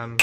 Um,